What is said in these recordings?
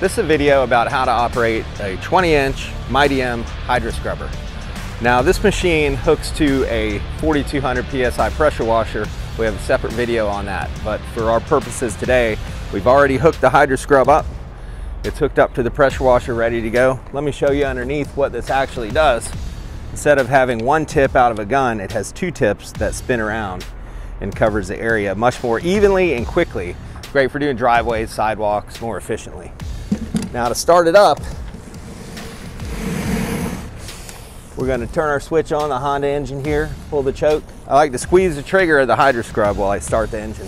This is a video about how to operate a 20 inch Mi-T-M Hydro Scrubber. Now this machine hooks to a 4200 PSI pressure washer. We have a separate video on that, but for our purposes today, we've already hooked the Hydro Scrub up. It's hooked up to the pressure washer, ready to go. Let me show you underneath what this actually does. Instead of having one tip out of a gun, it has two tips that spin around and covers the area much more evenly and quickly. Great for doing driveways, sidewalks more efficiently. Now to start it up, we're gonna turn our switch on the Honda engine here, pull the choke. I like to squeeze the trigger of the Hydro Scrub while I start the engine.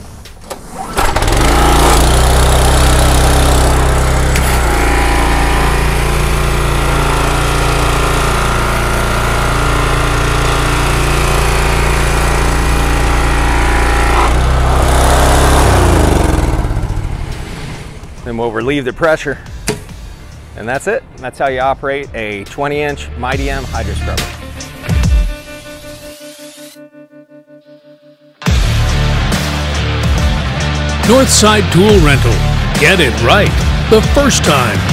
Then we'll relieve the pressure and that's it. That's how you operate a 20 inch Mi-T-M hydro scrubber. Northside Tool Rental. Get it right the first time.